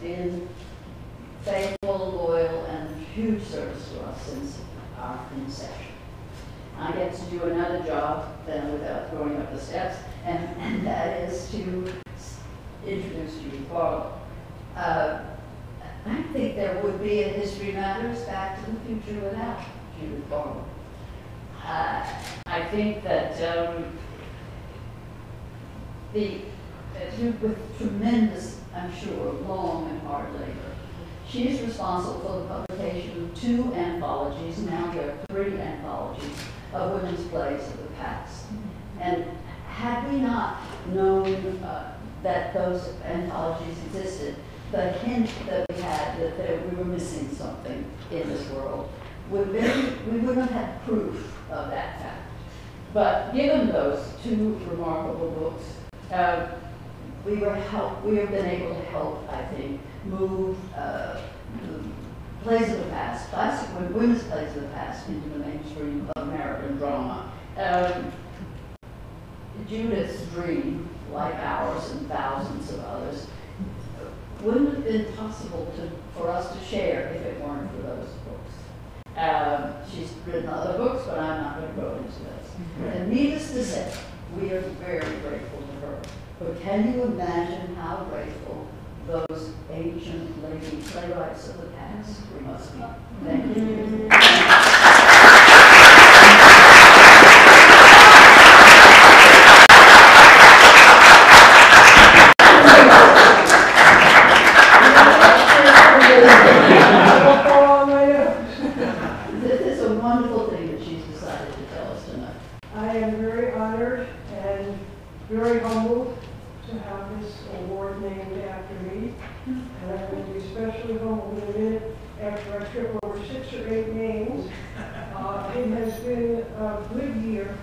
been faithful, loyal, and huge service to us since our inception. I get to do another job then without going up the steps, and, and that is to introduce Judy Barlow. Uh, I think there would be a History Matters Back to the Future without Judy Barlow. Uh, I think that um, the, with tremendous, I'm sure, long and hard labor, she is responsible for the publication of two anthologies, now there are three anthologies, of women's plays of the past. And had we not known uh, that those anthologies existed, the hint that we had that we were missing something in this world would we wouldn't have had proof of that fact. But given those two remarkable books, uh, we were help, we have been able to help, I think, move uh, plays of the past, classic women's plays of the past into the mainstream of American drama. Um, Judith's dream, like ours and thousands of others, wouldn't have been possible to, for us to share if it weren't for those books. Um, she's written other books, but I'm not going to go into this. And needless to say, we are very grateful to her. But can you imagine how grateful those ancient lady playwrights of the past we must be? Thank you. Mm-hmm.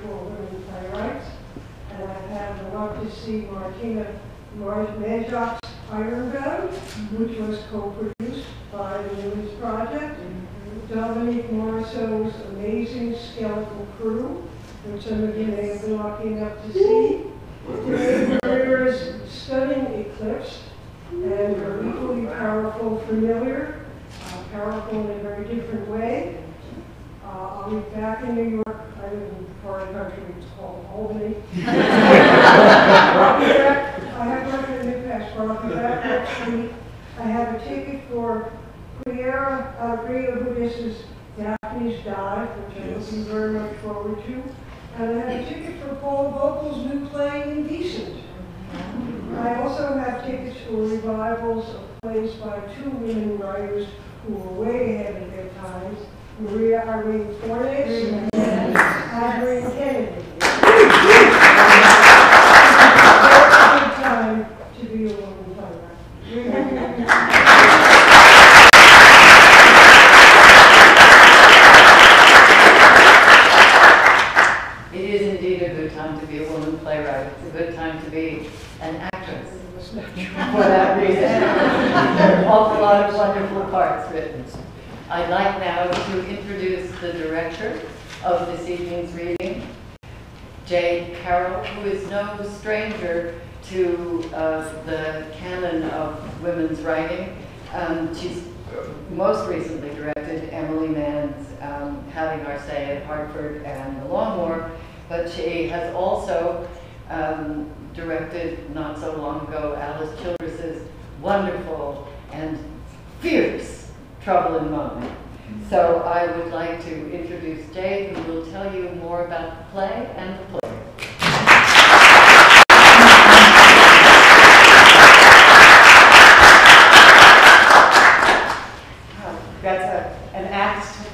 For women playwrights. And I've had the luck to see Martyna Majok's Ironbound, which was co-produced by the Women's Project. Dominique Morisseau's amazing Skeleton Crew, which some of you may have been lucky enough to see. Gurira's stunning Eclipse, and her equally powerful Familiar, uh, powerful in a very different way. Uh, I'll be back in New York, I live in part of the country, it's called Albany. I'll be back- I have my new passport, I'll be back next week. I have a ticket for Quiara Alegria Hudes's Daphne's Dive, which I'm looking very much And I have a ticket for Paula Vogel's new play Indecent. I also have tickets for revivals of plays by two women writers who were way ahead of their times, Maria Irene Fornes and Adrienne Kennedy. It's a good time to be a woman playwright. It is indeed a good time to be a woman playwright. It's a good time to be an actress for that reason. An awful lot of wonderful parts written. I'd like now to introduce the director of this evening's reading, Jade Carroll, who is no stranger to uh, the canon of women's writing. Um, she's most recently directed Emily Mann's um, Our Say" at Hartford and The Long Wharf, but she has also um, directed not so long ago Alice Childress's wonderful and fierce Trouble in Mind. So I would like to introduce Jade, who will tell you more about the play and the play.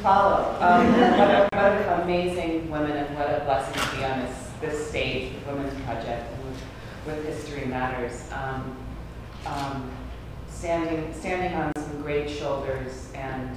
Follow. Um, what, what amazing women and what a blessing to be on this, this stage with Women's Project with, with History Matters. Um, um, standing, standing on some great shoulders and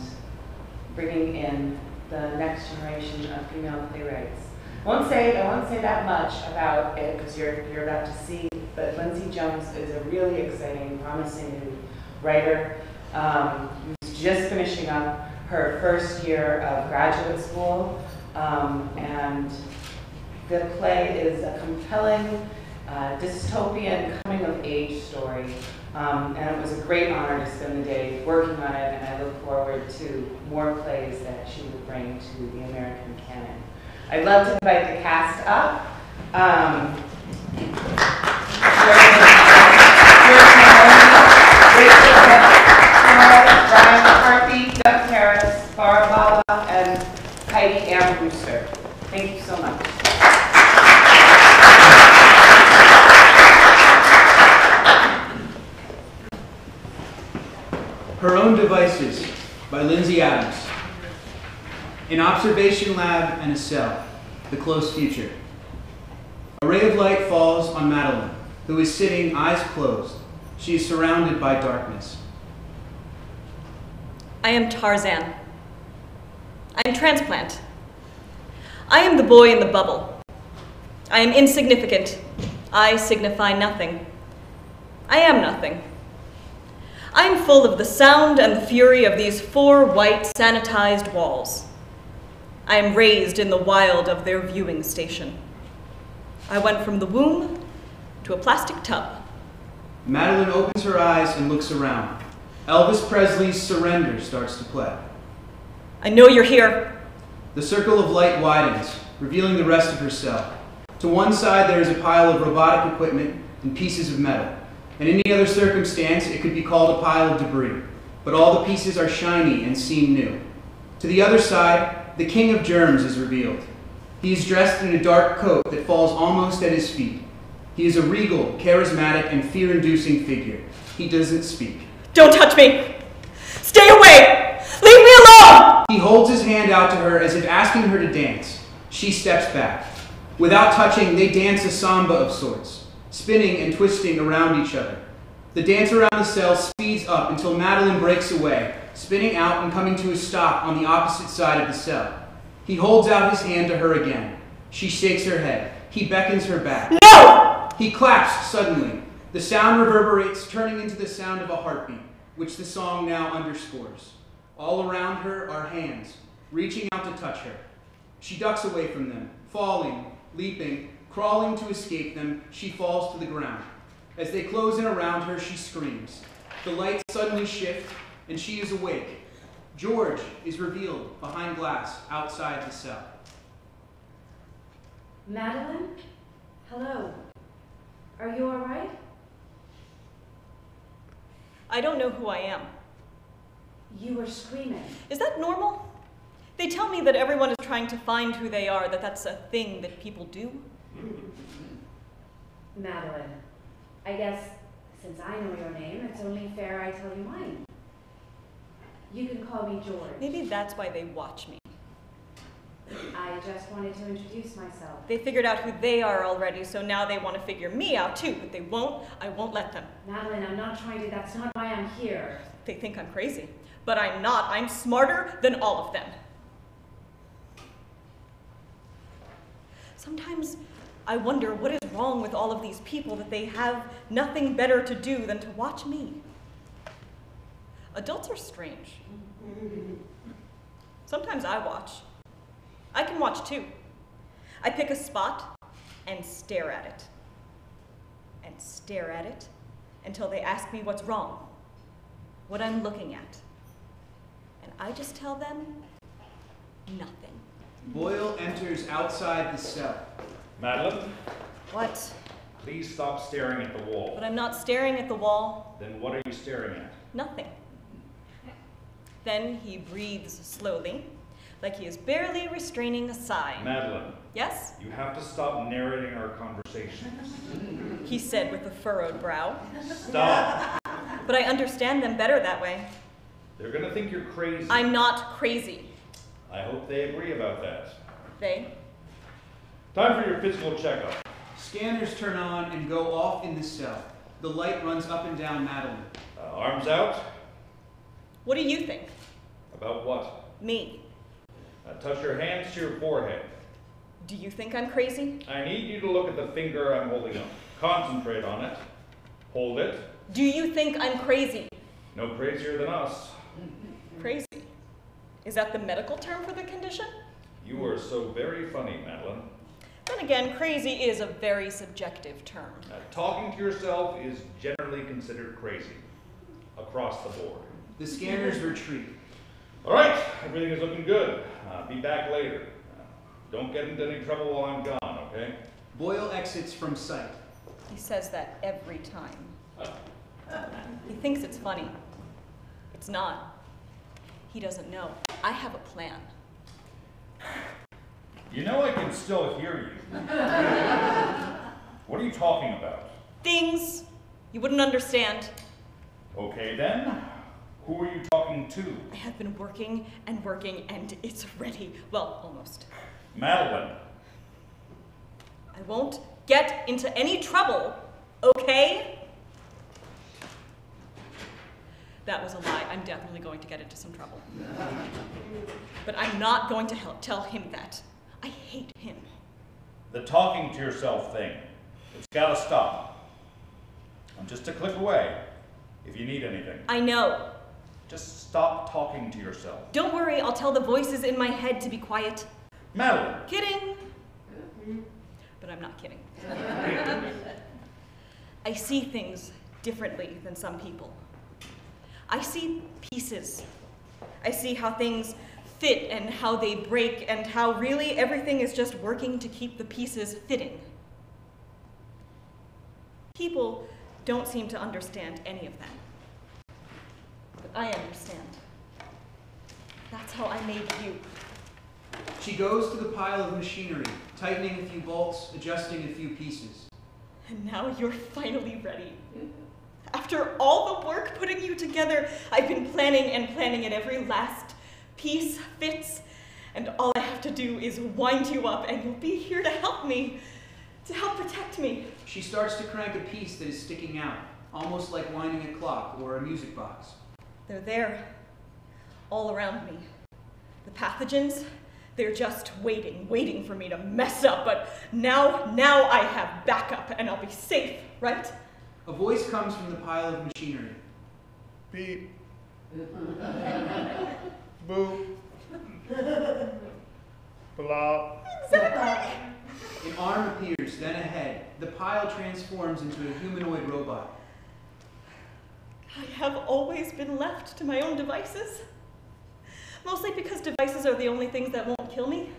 bringing in the next generation of female playwrights. I won't say, I won't say that much about it because you're, you're about to see, but Lindsay Jones is a really exciting, promising new writer um, who's just finishing up her first year of graduate school. Um, and the play is a compelling uh, dystopian coming of age story. Um, and it was a great honor to spend the day working on it, and I look forward to more plays that she would bring to the American canon. I'd love to invite the cast up. Um, Brian McCarthy, Doug Harris, Barabala, and Heidi Ann Brewster. Thank you so much. Her Own Devices by Lindsay Adams. An observation lab and a cell. The close future. A ray of light falls on Madeline, who is sitting eyes closed. She is surrounded by darkness. I am Tarzan. I am transplant. I am the boy in the bubble. I am insignificant. I signify nothing. I am nothing. I am full of the sound and the fury of these four white sanitized walls. I am raised in the wild of their viewing station. I went from the womb to a plastic tub. Madeline opens her eyes and looks around. Elvis Presley's Surrender starts to play. I know you're here. The circle of light widens, revealing the rest of her cell. To one side, there is a pile of robotic equipment and pieces of metal. In any other circumstance, it could be called a pile of debris, but all the pieces are shiny and seem new. To the other side, the king of germs is revealed. He is dressed in a dark coat that falls almost at his feet. He is a regal, charismatic, and fear inducing figure. He doesn't speak. Don't touch me! Stay away! Leave me alone! He holds his hand out to her as if asking her to dance. She steps back. Without touching, they dance a samba of sorts, spinning and twisting around each other. The dance around the cell speeds up until Madeline breaks away, spinning out and coming to a stop on the opposite side of the cell. He holds out his hand to her again. She shakes her head. He beckons her back. No! He claps suddenly. The sound reverberates, turning into the sound of a heartbeat, which the song now underscores. All around her are hands, reaching out to touch her. She ducks away from them, falling, leaping, crawling to escape them. She falls to the ground. As they close in around her, she screams. The lights suddenly shift, and she is awake. George is revealed behind glass outside the cell. Madeline? Hello. Are you all right? I don't know who I am. You were screaming. Is that normal? They tell me that everyone is trying to find who they are, that that's a thing that people do. Madeline, I guess since I know your name, it's only fair I tell you mine. You can call me George. Maybe that's why they watch me. I just wanted to introduce myself. They figured out who they are already, so now they want to figure me out too, but they won't. I won't let them. Madeline, I'm not trying to, that's not why I'm here. They think I'm crazy, but I'm not. I'm smarter than all of them. Sometimes I wonder what is wrong with all of these people that they have nothing better to do than to watch me. Adults are strange. Sometimes I watch. I can watch too. I pick a spot and stare at it. And stare at it until they ask me what's wrong, what I'm looking at. And I just tell them nothing. Boyle enters outside the cell. Madeline, What? please stop staring at the wall. But I'm not staring at the wall, Then what are you staring at? nothing. Then he breathes slowly, like he is barely restraining a sigh. Madeline, Yes? you have to stop narrating our conversations. He said with a furrowed brow. Stop! But I understand them better that way. They're gonna think you're crazy. I'm not crazy. I hope they agree about that. They? Time for your physical checkup. Scanners turn on and go off in the cell. The light runs up and down Madeline. Uh, arms out. What do you think? About what? Me. Now touch your hands to your forehead. Do you think I'm crazy? I need you to look at the finger I'm holding up. Concentrate on it. Hold it. Do you think I'm crazy? No crazier than us. Crazy. Is that the medical term for the condition? You are so very funny, Madeline. Then again, crazy is a very subjective term. Uh, talking to yourself is generally considered crazy across the board. The scanners retreat. All right, everything is looking good. Uh, be back later. Uh, don't get into any trouble while I'm gone, okay? Boyle exits from sight. He says that every time. He thinks it's funny. It's not. He doesn't know. I have a plan. You know I can still hear you. what are you talking about? Things you wouldn't understand. Okay then, who are you talking to? I have been working and working, and it's ready. Well, almost. Madeline. I won't get into any trouble, okay? That was a lie. I'm definitely going to get into some trouble. But I'm not going to help tell him that. I hate him. The talking to yourself thing. It's gotta stop. I'm just a click away. If you need anything, I know. just stop talking to yourself. Don't worry, I'll tell the voices in my head to be quiet. Madeline, Kidding! But I'm not kidding. I see things differently than some people. I see pieces. I see how things fit and how they break and how really everything is just working to keep the pieces fitting. People don't seem to understand any of that. But I understand. That's how I made you. She goes to the pile of machinery, tightening a few bolts, adjusting a few pieces. And now you're finally ready. After all the work putting you together, I've been planning and planning, and every last piece fits. And all I have to do is wind you up, and you'll be here to help me, to help protect me. She starts to crank a piece that is sticking out, almost like winding a clock or a music box. They're there, all around me. The pathogens, they're just waiting, waiting for me to mess up. But now, now I have backup, and I'll be safe, right? A voice comes from the pile of machinery. Beep. Boop. Blah. Exactly. An arm appears, then a head. The pile transforms into a humanoid robot. I have always been left to my own devices. Mostly because devices are the only things that won't kill me.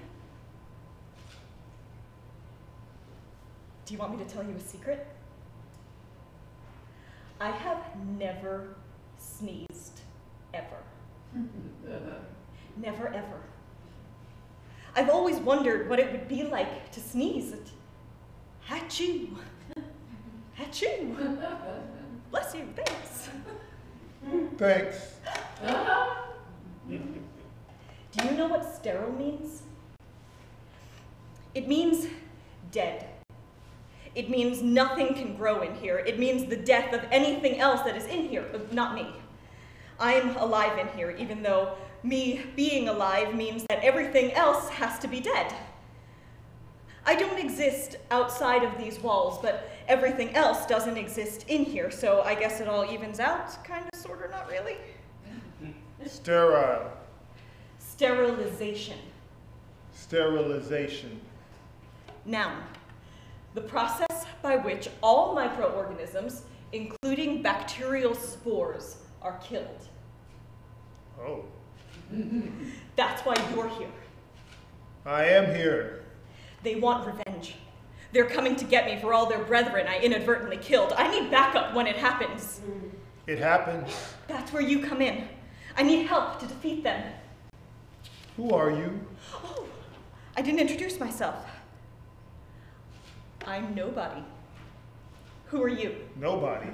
Do you want me to tell you a secret? I have never sneezed, ever. never, ever. I've always wondered what it would be like to sneeze. at Hatchoo. Hatchoo. Bless you, thanks. Thanks. Do you know what sterile means? It means dead. It means nothing can grow in here. It means the death of anything else that is in here, but not me. I'm alive in here, even though me being alive means that everything else has to be dead. I don't exist outside of these walls, but everything else doesn't exist in here, so I guess it all evens out, kind of, sort of, not really. Sterile. Sterilization. Sterilization. Noun. The process by which all microorganisms, including bacterial spores, are killed. Oh. That's why you're here. I am here. They want revenge. They're coming to get me for all their brethren I inadvertently killed. I need backup when it happens. It happens. That's where you come in. I need help to defeat them. Who are you? Oh, I didn't introduce myself. I'm nobody. Who are you? Nobody.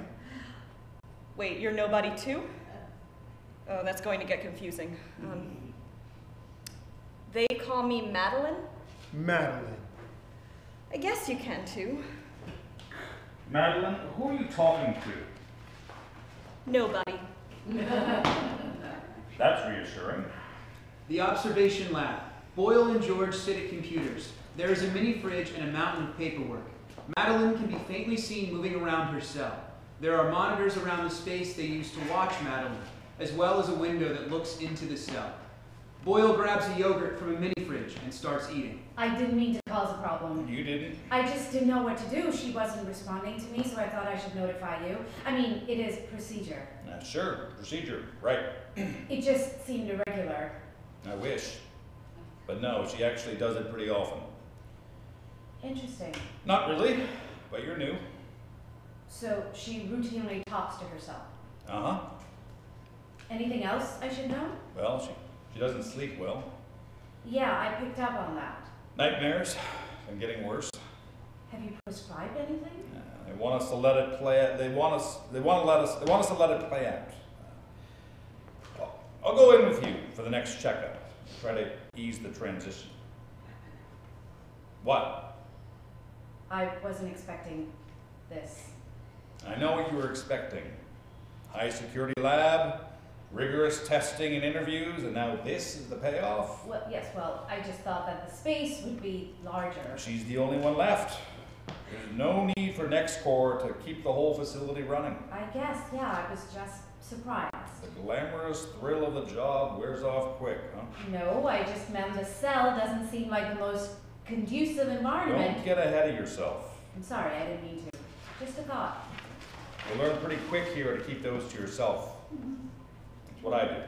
Wait, you're nobody too? Oh, that's going to get confusing. Um, they call me Madeline? Madeline. I guess you can too. Madeline, who are you talking to? Nobody. That's reassuring. The observation lab. Boyle and George sit at computers. There is a mini fridge and a mountain of paperwork. Madeline can be faintly seen moving around her cell. There are monitors around the space they use to watch Madeline, as well as a window that looks into the cell. Boyle grabs a yogurt from a mini fridge and starts eating. I didn't mean to cause a problem. You didn't? I just didn't know what to do. She wasn't responding to me, so I thought I should notify you. I mean, it is procedure. Uh, sure, procedure, right. It just seemed irregular. I wish. But no, she actually does it pretty often. Interesting. Not really, but you're new. So she routinely talks to herself. Uh huh. Anything else I should know? Well, she, she doesn't sleep well. Yeah, I picked up on that. Nightmares, and getting worse. Have you prescribed anything? Uh, they want us to let it play out. They want us. They want to let us. They want us to let it play out. Uh, I'll, I'll go in with you for the next checkup. Try to ease the transition. What? I wasn't expecting this. I know what you were expecting. High security lab, rigorous testing and interviews, and now this is the payoff. Well, yes, well, I just thought that the space would be larger. She's the only one left. There's no need for NextCore to keep the whole facility running. I guess, yeah, I was just surprised. The glamorous thrill of the job wears off quick, huh? No, I just meant the cell doesn't seem like the most conducive environment. Don't get ahead of yourself. I'm sorry, I didn't mean to. Just a thought. You'll learn pretty quick here to keep those to yourself. That's what I do.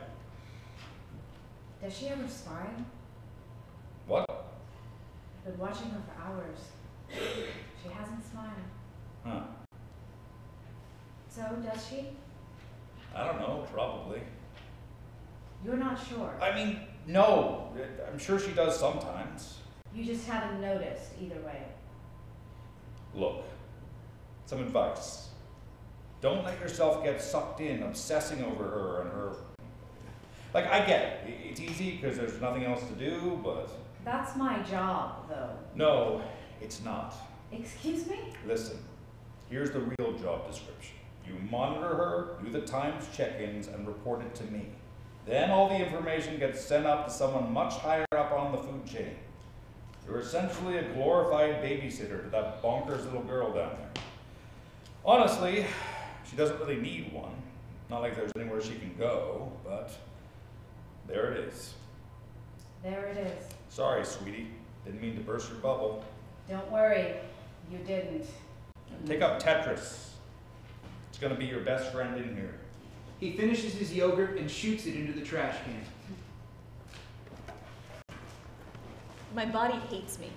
Does she ever smile? What? I've been watching her for hours. She hasn't smiled. Huh. So, does she? I don't know, probably. You're not sure. I mean, no. I'm sure she does sometimes. You just haven't noticed either way. Look, some advice. Don't let yourself get sucked in, obsessing over her and her. Like, I get it. It's easy because there's nothing else to do, but That's my job, though. no, it's not. Excuse me? Listen, here's the real job description. You monitor her, do the times check ins, and report it to me. Then all the information gets sent up to someone much higher up on the food chain. You're essentially a glorified babysitter to that bonkers little girl down there. Honestly, she doesn't really need one. Not like there's anywhere she can go, but there it is. There it is. Sorry, sweetie. Didn't mean to burst your bubble. Don't worry, you didn't. Take up Tetris. It's gonna be your best friend in here. He finishes his yogurt and shoots it into the trash can. My body hates me.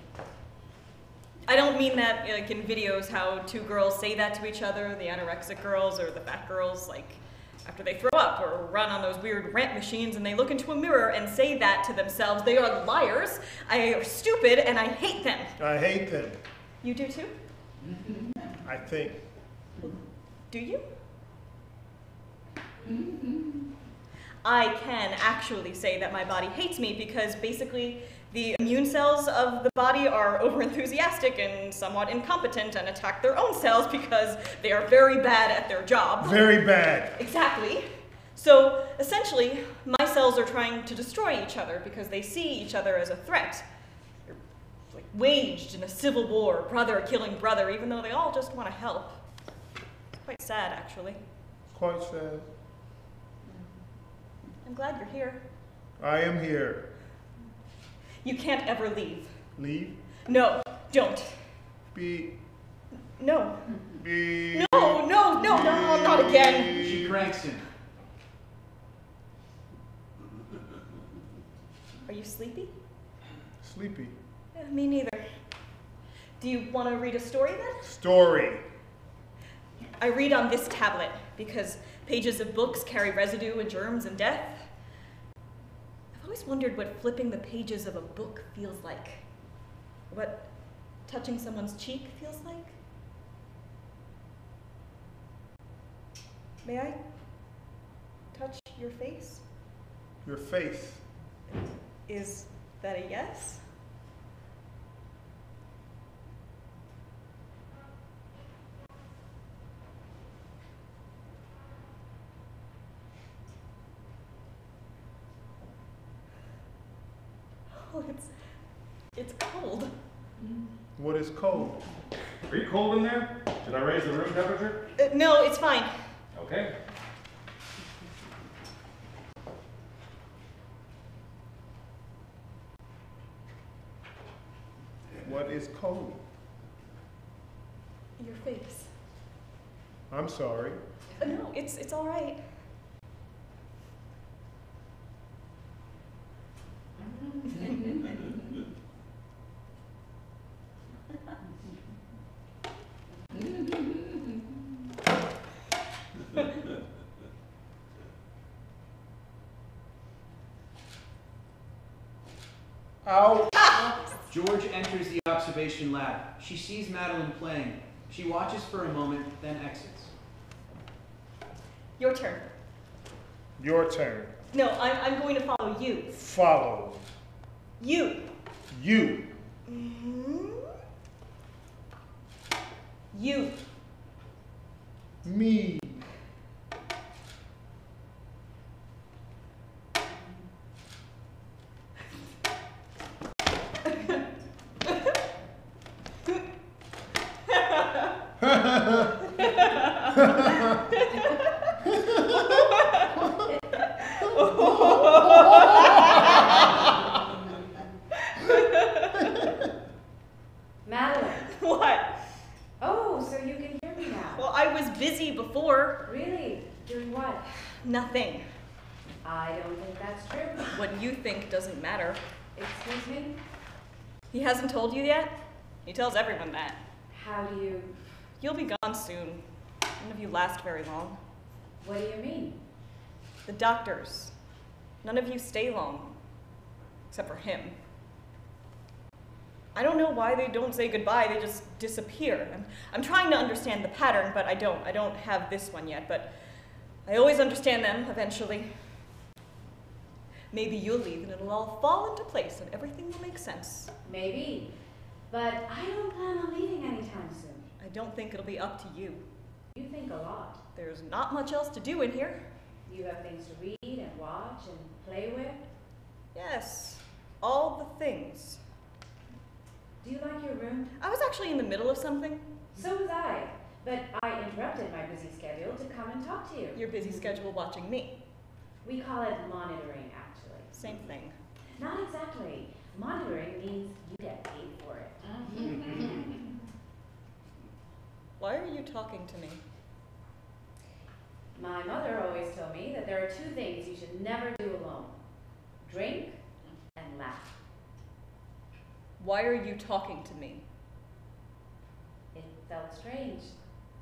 I don't mean that like in videos how two girls say that to each other, the anorexic girls or the fat girls, like after they throw up or run on those weird rant machines and they look into a mirror and say that to themselves. They are liars, I are stupid, and I hate them. I hate them. You do too? I think. Do you? I can actually say that my body hates me because basically the immune cells of the body are overenthusiastic and somewhat incompetent and attack their own cells because they are very bad at their job. Very bad. Exactly. So essentially, my cells are trying to destroy each other because they see each other as a threat. They're like waged in a civil war, brother killing brother, even though they all just want to help. It's quite sad, actually. Quite sad. I'm glad you're here. I am here. You can't ever leave. Leave. No, don't. Be. No. Be. No, no, no, no, not again. She cranks him. Are you sleepy? Sleepy. Eh, me neither. Do you want to read a story then? Story. I read on this tablet because pages of books carry residue and germs and death. I've always wondered what flipping the pages of a book feels like. What touching someone's cheek feels like. May I touch your face? Your face. Is that a yes? it's, it's cold. What is cold? Are you cold in there? Should I raise the room temperature? Uh, no, it's fine. Okay. What is cold? Your face. I'm sorry. Uh, no, it's, it's all right. Ow. Ah! George enters the observation lab. She sees Madeline playing. She watches for a moment, then exits. Your turn. Your turn. No, I'm I'm going to follow you. Follow. You. You. Mm-hmm. You. Me. Madeline. What? Oh, so you can hear me now. Well, I was busy before. Really? Doing what? Nothing. I don't think that's true. What you think doesn't matter. Excuse me? He hasn't told you yet? He tells everyone that. How do you. You'll be gone soon. None of you last very long. What do you mean? The doctors. None of you stay long. Except for him. I don't know why they don't say goodbye, they just disappear. I'm, I'm trying to understand the pattern, but I don't. I don't have this one yet, but I always understand them eventually. Maybe you'll leave and it'll all fall into place and everything will make sense. Maybe. But I don't plan on leaving anytime soon. I don't think it'll be up to you. You think a lot. There's not much else to do in here. You have things to read and watch and play with. Yes, all the things. Do you like your room? I was actually in the middle of something. So was I. But I interrupted my busy schedule to come and talk to you. Your busy schedule watching me. We call it monitoring, actually. Same thing. Not exactly. Monitoring means you get paid for it. Why are you talking to me? My mother always told me that there are two things you should never do alone drink and laugh. Why are you talking to me? It felt strange.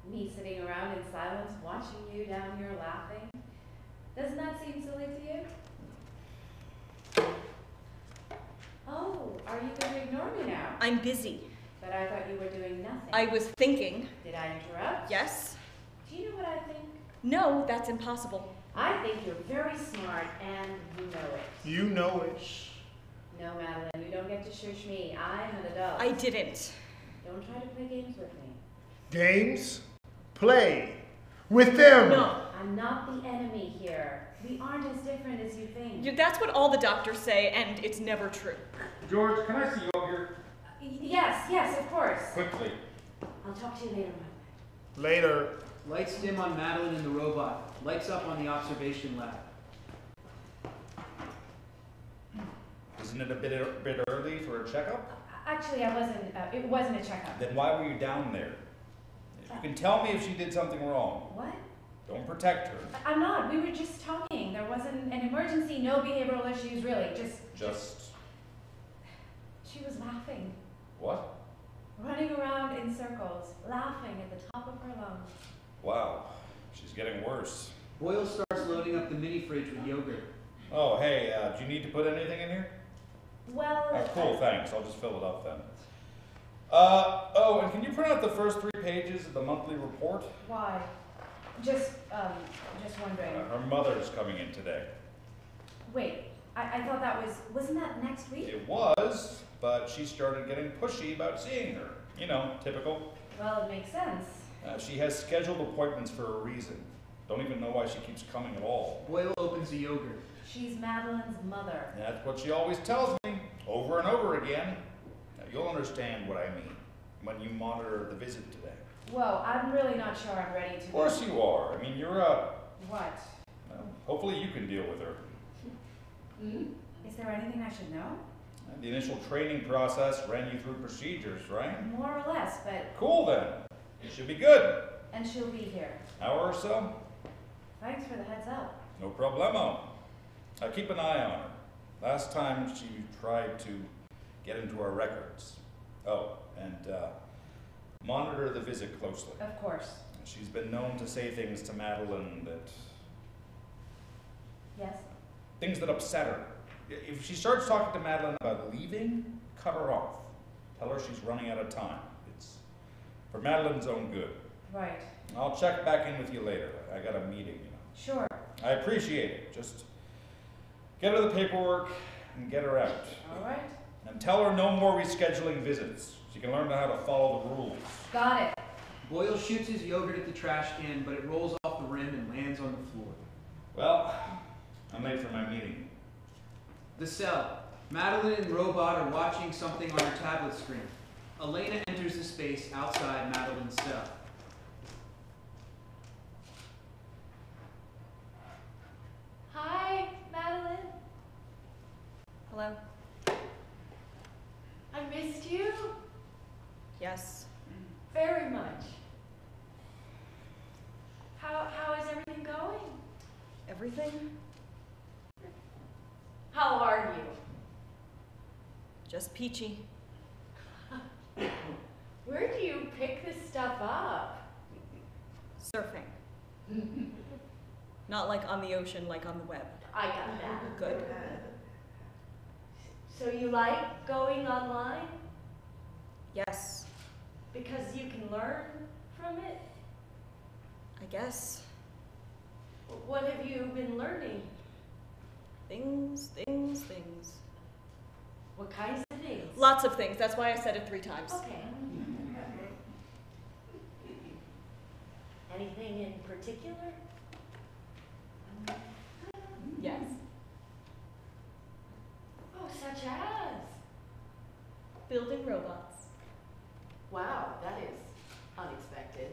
Me sitting around in silence watching you down here laughing. Doesn't that seem silly to you? Oh, are you going to ignore me now? I'm busy. But I thought you were doing nothing. I was thinking. Did I interrupt? Yes? Do you know what I think? No, that's impossible. I think you're very smart and you know it. You know it. No, Madeline, you don't get to shush me. I'm an adult. I didn't. Don't try to play games with me. Games? Play. With them. No. I'm not the enemy here. We aren't as different as you think. You, that's what all the doctors say, and it's never true. George, can I see you over here? Y- yes, yes, of course. Quickly. I'll talk to you later, Madeline. Later. Lights dim on Madeline and the robot. Lights up on the observation lab. Isn't it a bit, a bit early for a checkup? Actually, I wasn't. Uh, it wasn't a checkup. Then why were you down there? You can tell me if she did something wrong. What? Don't protect her. I- I'm not. We were just talking. There wasn't an emergency. No behavioral issues, really. Just. Just She was laughing, what? running around in circles, laughing at the top of her lungs. Wow, she's getting worse. Boyle starts loading up the mini fridge with yogurt. Oh, hey, uh, do you need to put anything in here? Well. Oh, cool, thanks. I'll just fill it up then. Uh, oh, and can you print out the first three pages of the monthly report? Why? Just, um, just wondering. Uh, her mother's coming in today. Wait, I, I thought that was, wasn't that next week? It was, but she started getting pushy about seeing her. You know, typical. Well, it makes sense. Uh, she has scheduled appointments for a reason. Don't even know why she keeps coming at all. Boyle opens the yogurt. She's Madeline's mother. That's what she always tells me, over and over again. Now, you'll understand what I mean when you monitor the visit today. Whoa, I'm really not sure I'm ready to. Of course you are. I mean, you're a. What? Well, hopefully you can deal with her. Is there anything I should know? The initial training process ran you through procedures, right? More or less, but, Cool then. It should be good. and she'll be here. Hour or so? Thanks for the heads up. No problemo. I keep an eye on her. Last time she tried to get into our records. Oh, and uh, monitor the visit closely. Of course. She's been known to say things to Madeline that Yes? things that upset her. If she starts talking to Madeline about leaving, cut her off. Tell her she's running out of time. It's for Madeline's own good. Right. I'll check back in with you later. I got a meeting, you know. Sure. I appreciate it. Just get her the paperwork and get her out. All right. And tell her no more rescheduling visits. She can learn how to follow the rules. Got it. Boyle shoots his yogurt at the trash can, but it rolls off the rim and lands on the floor. Well, I'm late for my meeting. The cell. Madeline and Robot are watching something on her tablet screen. Elena enters the space outside Madeline's cell. Hi, Madeline. Hello? I missed you Yes. very much. How, how is everything going? Everything? How are you? Just peachy. Where do you pick this stuff up? Surfing. Not like on the ocean, like on the web. I got that. Good. So you like going online Yes, because you can learn from it? I guess. What have you been learning? Things, things, things. What kinds of things? Lots of things. That's why I said it three times. Okay. Anything in particular? Yes. Oh, such as? Building robots. Wow, that is unexpected.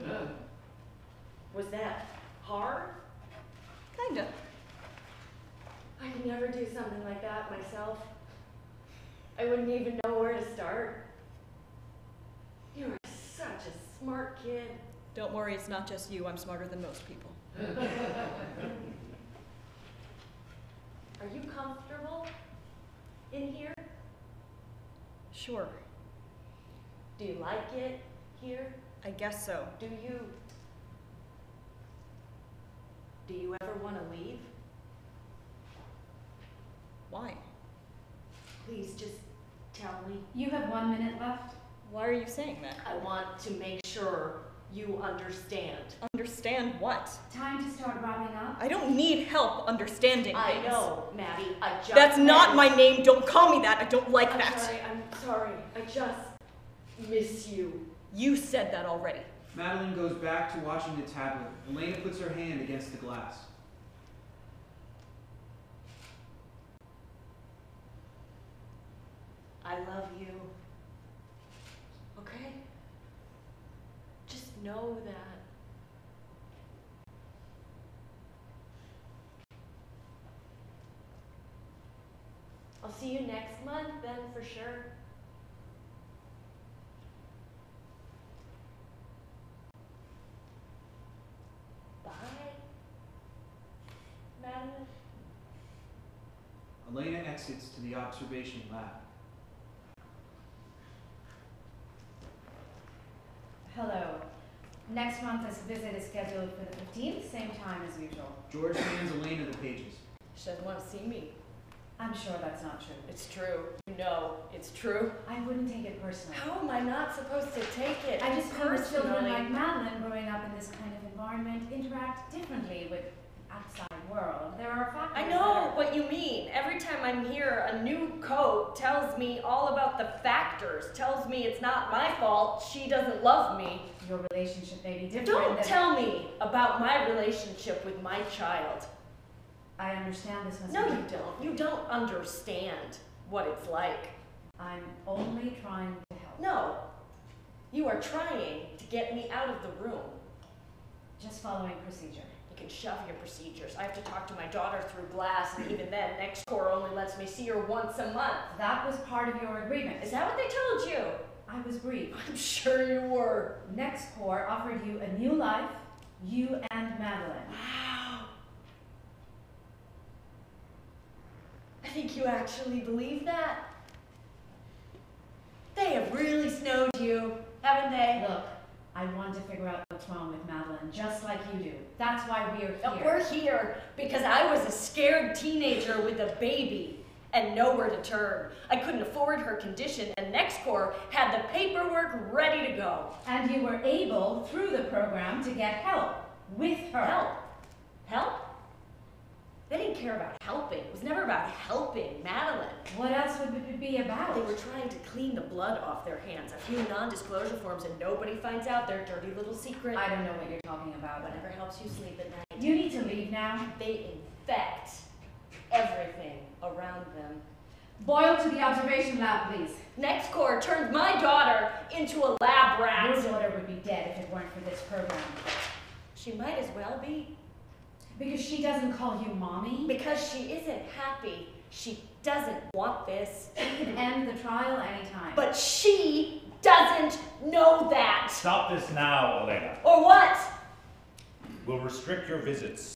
Yeah. Was that hard? Kinda. I could never do something like that myself. I wouldn't even know where to start. You are such a smart kid. Don't worry, it's not just you. I'm smarter than most people. Are you comfortable in here? Sure. Do you like it here? I guess so. Do you? Do you ever want to leave? Why? Please just tell me. You have one minute left. Why are you saying that? I want to make sure you understand. Understand what? Time to start wrapping up. I don't need help understanding I things. know, Maddie. I just. That's not my name. Don't call me that. I don't like I'm that. sorry. I'm sorry. I just miss you. You said that already. Madeline goes back to watching the tablet. Elena puts her hand against the glass. I love you. Okay? Just know that. I'll see you next month then for sure. Bye. Elena exits to the observation lab. Hello. Next month, this visit is scheduled for the 15th, same time as usual. George hands Elena the pages. She doesn't want to see me. I'm sure that's not true. It's true. You know, it's true. I wouldn't take it personally. How am I not supposed to take it? I just feel that children like Madeline growing up in this kind of environment interact differently with outside world. There are factors I know what you mean. Every time I'm here, a new coat tells me all about the factors, tells me it's not my fault, she doesn't love me. your relationship may be different. Don't tell me about my relationship with my child. I understand this must No, you don't. You don't understand what it's like. I'm only trying to help. No. You are trying to get me out of the room Just following procedure. Can shove your procedures. I have to talk to my daughter through glass, and even then, Next Corps only lets me see her once a month. That was part of your agreement. Is that what they told you? I was briefed. I'm sure you were. Next Corps offered you a new life, you and Madeline. Wow. I think you actually believe that. They have really snowed you, haven't they? Look, I want to figure out what's wrong with Madeline, just like you do. That's why we're Uh, here. We're here because I was a scared teenager with a baby and nowhere to turn. I couldn't afford her condition, and Next Corps had the paperwork ready to go. And you were able, through the program, to get help with her. Help? Help? They didn't care about helping. It was never about helping Madeline. What else would it be about? They were trying to clean the blood off their hands. A few non-disclosure forms, and nobody finds out their dirty little secret. I don't know what you're talking about. Whatever helps you sleep at night. You need to leave now. They infect everything around them. Boyle to the observation lab, please. Next Corps turned my daughter into a lab Your rat. daughter would be dead if it weren't for this program. She might as well be. Because she doesn't call you mommy. Because she isn't happy. She doesn't want this. She can end the trial anytime. But she doesn't know that. Stop this now, Elena. Or what? We'll restrict your visits.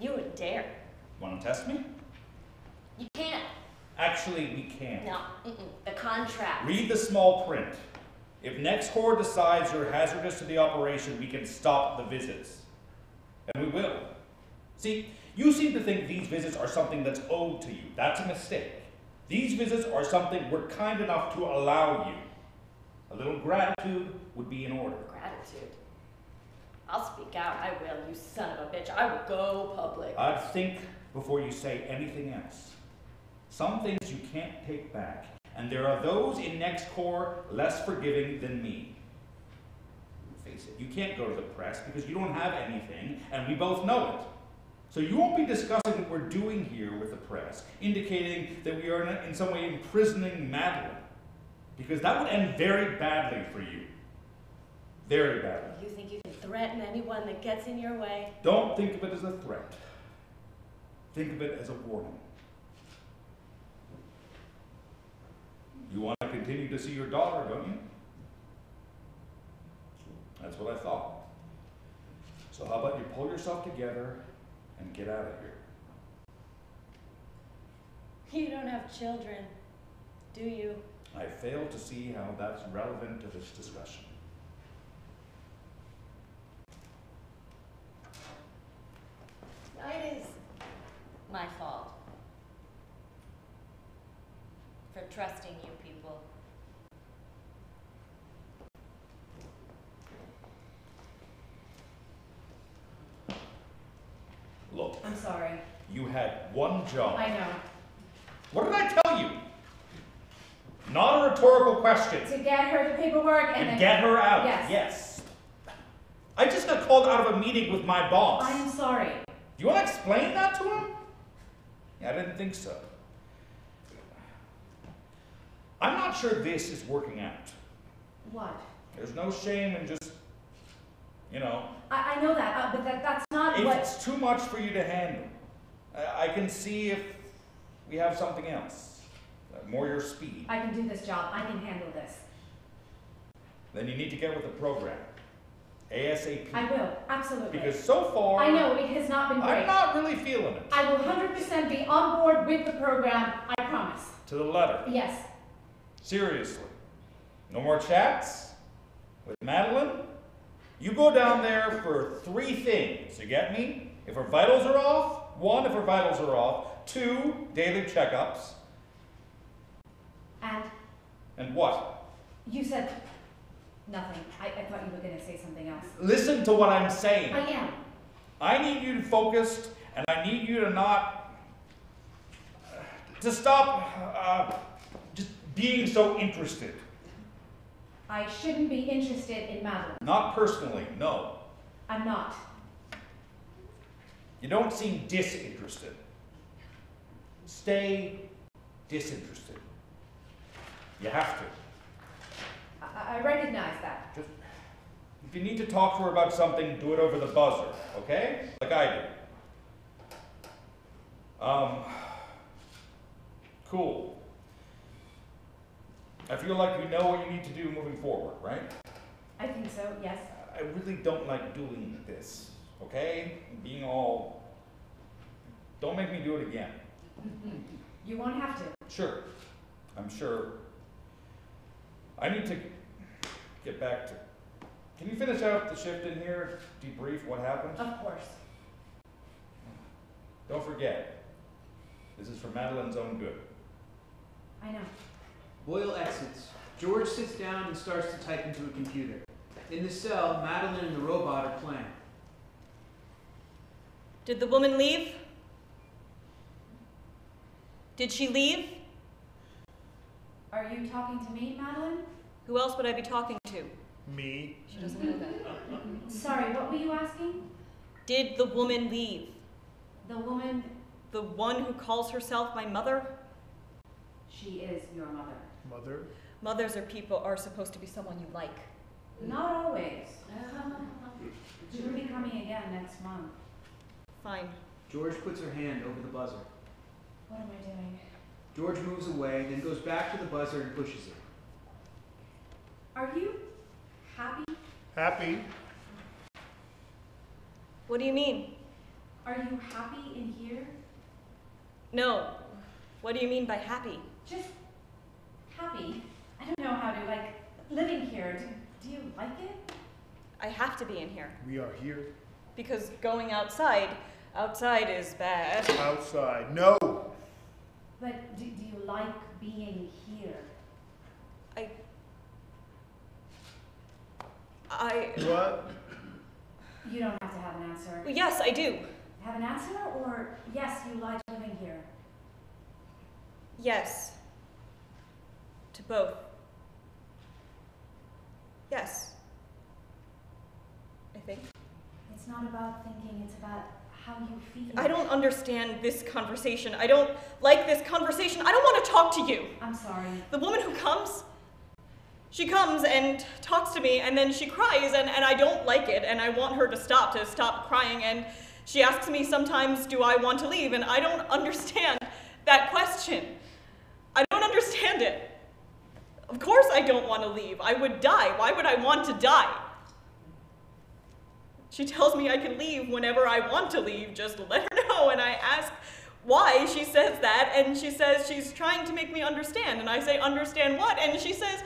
You would dare. Want to test me? You can't. Actually, we can. No. Mm-mm. The contract. Read the small print. If Next Corps decides you're hazardous to the operation, we can stop the visits. And we will. See, you seem to think these visits are something that's owed to you. That's a mistake. These visits are something we're kind enough to allow you. A little gratitude would be in order. Gratitude. I'll speak out. I will, you son of a bitch. I will go public. I'd think before you say anything else. Some things you can't take back, and there are those in Next Corps less forgiving than me. It, you can't go to the press because you don't have anything, and we both know it. So you won't be discussing what we're doing here with the press, indicating that we are in, in some way imprisoning Madeline, because that would end very badly for you. Very badly. You think you can threaten anyone that gets in your way? Don't think of it as a threat. Think of it as a warning. You want to continue to see your daughter, don't you? That's what I thought. So how about you pull yourself together and get out of here? You don't have children, do you? I fail to see how that's relevant to this discussion. It is my fault for trusting you people. Look, I'm sorry. you had one job. I know. What did I tell you? Not a rhetorical question. To get her the paperwork and, And then. get her out. Yes. Yes. I just got called out of a meeting with my boss. I'm sorry. Do you want to explain that to him? Yeah, I didn't think so. I'm not sure this is working out. What? There's no shame in just, you know, I, I know that, uh, but that, that's not if what. it's too much for you to handle. I, I can see if we have something else, uh, more your speed. I can do this job. I can handle this. Then you need to get with the program, ASAP. I will, absolutely. Because so far, I know it has not been great. I'm not really feeling it. I will 100% be on board with the program. I promise. To the letter. Yes. Seriously. No more chats with Madeline? You go down there for three things, you get me? If her vitals are off, one, if her vitals are off, two, daily checkups, And and what? you said nothing. I, I thought you were going to say something else. Listen to what I'm saying. I am. I need you to focus, and I need you to not. to stop uh, just being so interested. I shouldn't be interested in Madeline. Not personally, no. I'm not. You don't seem disinterested. Stay disinterested. You have to. I, I recognize that. Just If you need to talk to her about something, do it over the buzzer, okay? Like I do. Um, cool. I feel like you know what you need to do moving forward, right? I think so, yes. I really don't like doing this, okay? Being all. Don't make me do it again. You won't have to. Sure, I'm sure. I need to get back to. Can you finish out the shift in here? Debrief what happened? Of course. Don't forget, this is for Madeline's own good. I know. Boyle exits. George sits down and starts to type into a computer. In the cell, Madeline and the robot are playing. Did the woman leave? Did she leave? Are you talking to me, Madeline? Who else would I be talking to? Me. She doesn't know that. Sorry, what were you asking? Did the woman leave? The woman, The one who calls herself my mother? she is your mother. Mother. Mothers are people are supposed to be someone you like. Not always. She'll be coming again next month. Fine. George puts her hand over the buzzer. What am I doing? George moves away, then goes back to the buzzer and pushes it. Are you happy? Happy. What do you mean? Are you happy in here? No. What do you mean by happy? Just happy? I don't know how to, like, living here. Do, do you like it? I have to be in here. We are here. Because going outside, outside is bad. Outside. No. But do, do you like being here? I. I. What? You don't have to have an answer. Yes, I do. Have an answer, or yes, you like living here? Yes. To both. Yes. I think. It's not about thinking, it's about how you feel. I don't understand this conversation. I don't like this conversation. I don't want to talk to you. I'm sorry. The woman who comes, she comes and talks to me, and then she cries, and, and I don't like it, and I want her to stop, to stop crying. And she asks me sometimes, Do I want to leave? And I don't understand that question. I don't understand it. Of course, I don't want to leave. I would die. Why would I want to die? She tells me I can leave whenever I want to leave, just let her know. And I ask why she says that, and she says she's trying to make me understand. And I say, Understand what? And she says,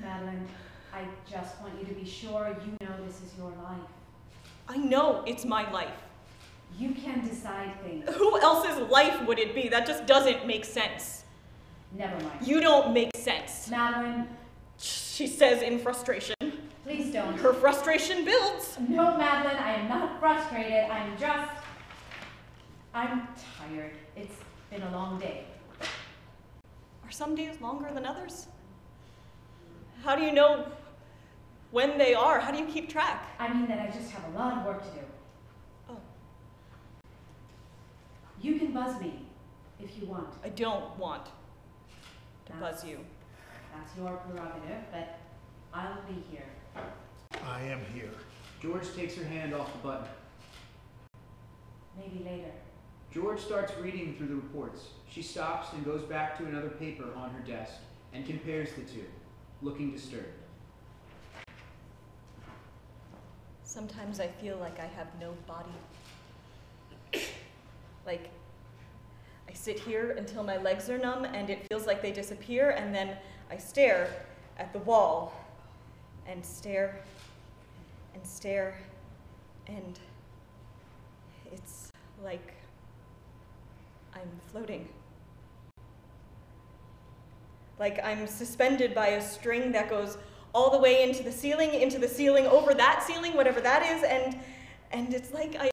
Madeline, I just want you to be sure you know this is your life. I know it's my life. You can decide things. Who else's life would it be? That just doesn't make sense. Never mind. You don't make sense. Madeline, She says in frustration. please don't. Her frustration builds. No, Madeline, I am not frustrated. I'm just. I'm tired. It's been a long day. Are some days longer than others? How do you know when they are? How do you keep track? I mean that I just have a lot of work to do. Oh. You can buzz me if you want. I don't want That's- buzz you. That's your prerogative, but I'll be here. I am here. George takes her hand off the button. Maybe later. George starts reading through the reports. She stops and goes back to another paper on her desk and compares the two, looking disturbed. Sometimes I feel like I have no body. like I sit here until my legs are numb and it feels like they disappear, and then I stare at the wall and stare and stare, and it's like I'm floating. Like I'm suspended by a string that goes all the way into the ceiling, into the ceiling, over that ceiling, whatever that is, and and it's like I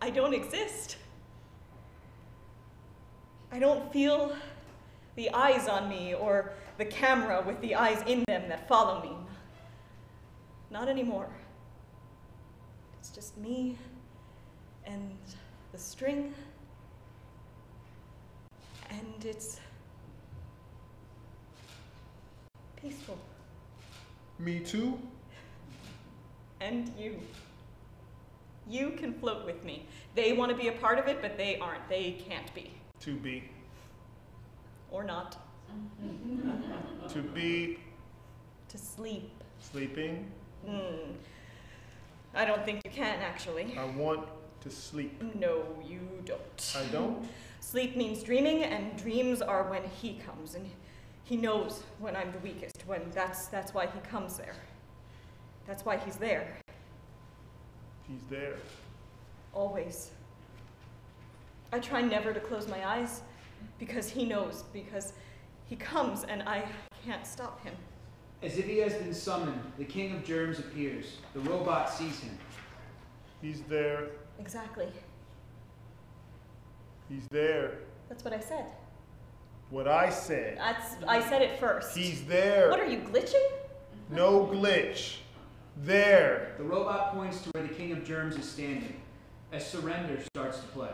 I don't exist. I don't feel the eyes on me or the camera with the eyes in them that follow me. Not anymore. It's just me and the string, and it's peaceful. Me too. And you. You can float with me. They want to be a part of it, but they aren't. They can't be. To be. Or not. To be To sleep. sleeping. Hmm. I don't think you can, actually. I want to sleep. No, you don't. I don't. Sleep means dreaming, and dreams are when he comes, and he knows when I'm the weakest. When that's that's why he comes there. That's why he's there, He's there. always. I try never to close my eyes, because he knows, because he comes, and I can't stop him. As if he has been summoned, the king of germs appears. The robot sees him. He's there. Exactly. He's there. That's what I said. What I said. That's I said it first. He's there. What are you glitching? No glitch. There. The robot points to where the king of germs is standing, as surrender starts to play.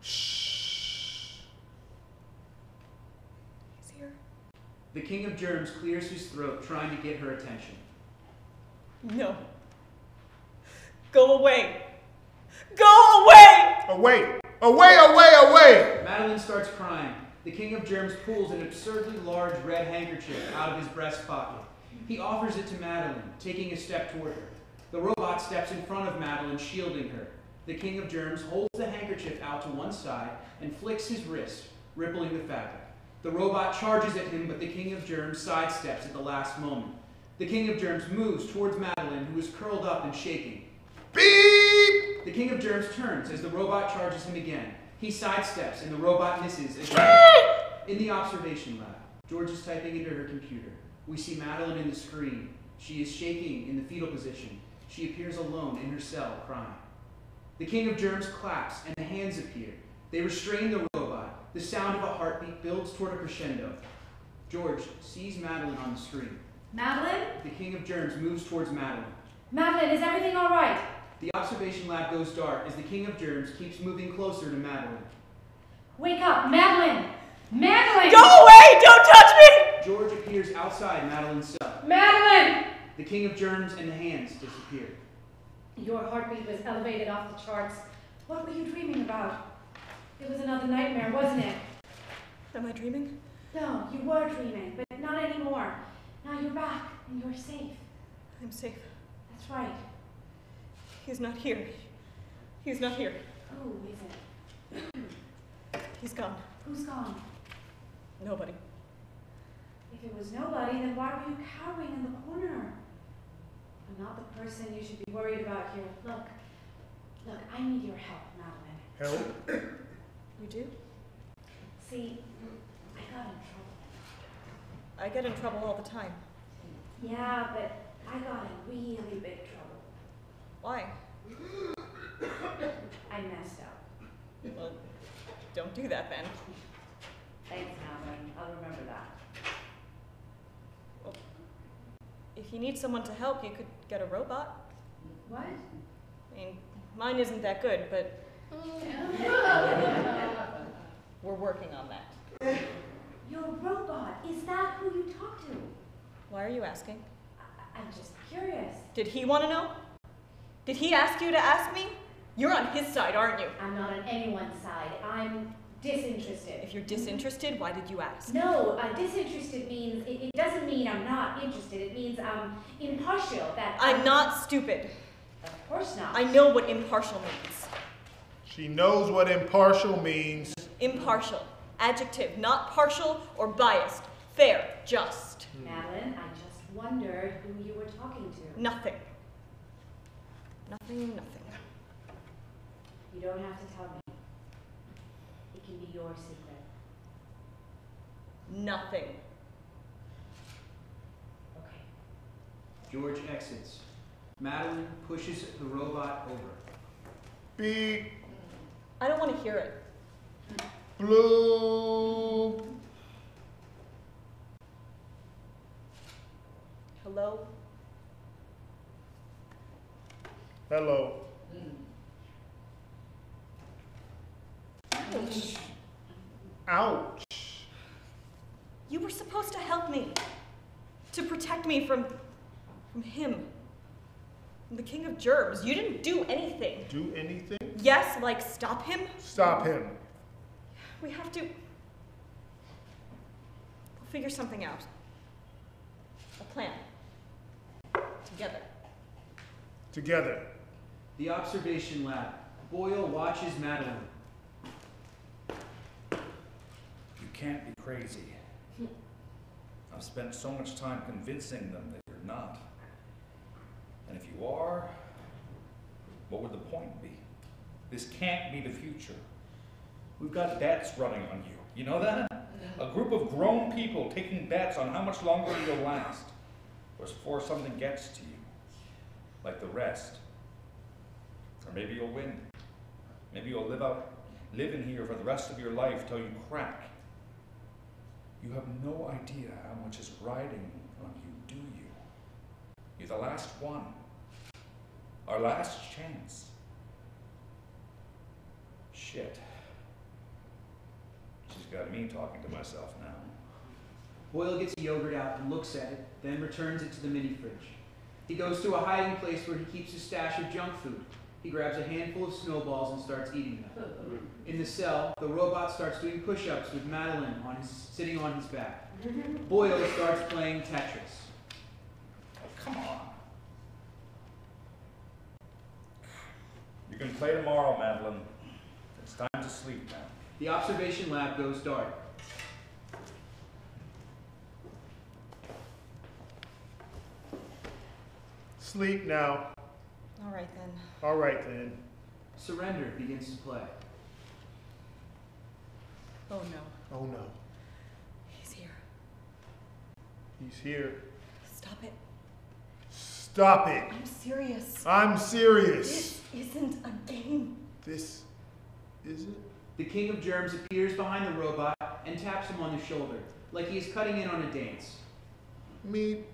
Shh. He's here. The king of germs clears his throat, trying to get her attention. No. Go away. Go away! Away. Away, away, away. Madeline starts crying. The king of germs pulls an absurdly large red handkerchief out of his breast pocket. He offers it to Madeline, taking a step toward her. The robot steps in front of Madeline, shielding her. The king of germs holds the handkerchief out to one side and flicks his wrist, rippling the fabric. The robot charges at him, but the king of germs sidesteps at the last moment. The king of germs moves towards Madeline, who is curled up and shaking. Beep. The king of germs turns as the robot charges him again. He sidesteps and the robot misses as In the observation lab, George is typing into her computer. We see Madeline in the screen. She is shaking in the fetal position. She appears alone in her cell, crying. The king of germs claps and the hands appear. They restrain the robot. The sound of a heartbeat builds toward a crescendo. George sees Madeline on the screen. Madeline? The king of germs moves towards Madeline. Madeline, is everything all right? The observation lab goes dark as the king of germs keeps moving closer to Madeline. Wake up, Madeline! Madeline! Go away! Don't touch me! George appears outside Madeline's cell. Madeline! The king of germs and the hands disappear. Your heartbeat was elevated off the charts. What were you dreaming about? It was another nightmare, wasn't it? Am I dreaming? No, you were dreaming, but not anymore. Now you're back and you're safe. I'm safe. That's right. He's not here. He's not here. Oh, Who is it? He's gone. Who's gone? Nobody. If it was nobody, then why were you cowering in the corner? I'm not the person you should be worried about here. Look, look, I need your help, Madeline. Help. You do? See, I got in trouble. I get in trouble all the time. Yeah, but I got in really big trouble. Why? I messed up. Well, don't do that then. Thanks, Madeline. I'll remember that. If you need someone to help, you could get a robot. What? I mean, mine isn't that good, but we're working on that. Your robot. Is that who you talk to? Why are you asking? I- I'm just curious. Did he want to know? Did he ask you to ask me? You're on his side, aren't you? I'm not on anyone's side. I'm disinterested. If you're disinterested, why did you ask? No, uh, disinterested means, it, it doesn't mean I'm not interested. It means I'm impartial. That I'm not stupid. Of course not. I know what impartial means. She knows what impartial means. Impartial. Adjective, not partial or biased. Fair, just. Hmm. Madeline, I just wondered who you were talking to. Nothing. Nothing, nothing. You don't have to tell me. It can be your secret. Nothing. Okay. George exits. Madeline pushes the robot over. Beep. I don't want to hear it. Blue. Hello? Hello. Ouch. Ouch. You were supposed to help me. to protect me from, from him, the king of germs. You didn't do anything. Do anything? Yes, like stop him. Stop him. We have to. We'll figure something out. A plan. Together. Together. The observation lab. Boyle watches Madeline. You can't be crazy. I've spent so much time convincing them that you're not. And if you are, what would the point be? This can't be the future. We've got bets running on you. You know that? A group of grown people taking bets on how much longer you'll last, or before something gets to you, like the rest. Or maybe you'll win. Maybe you'll live out, live in here for the rest of your life till you crack. You have no idea how much is riding on you, do you? You're the last one. Our last chance. Shit. She's got me talking to myself now. Boyle gets the yogurt out and looks at it, then returns it to the mini fridge. He goes to a hiding place where he keeps his stash of junk food. He grabs a handful of snowballs and starts eating them. In the cell, the robot starts doing push-ups with Madeline on his, sitting on his back. Boyle starts playing Tetris. Oh, come on. You can play tomorrow, Madeline. It's time to sleep now. The observation lab goes dark. Sleep now. All right then. All right then. Surrender begins to play. Oh no. Oh no. He's here. He's here. Stop it. Stop it. I'm serious. I'm serious. This isn't a game. This is it? The king of germs appears behind the robot and taps him on the shoulder, like he is cutting in on a dance. Me.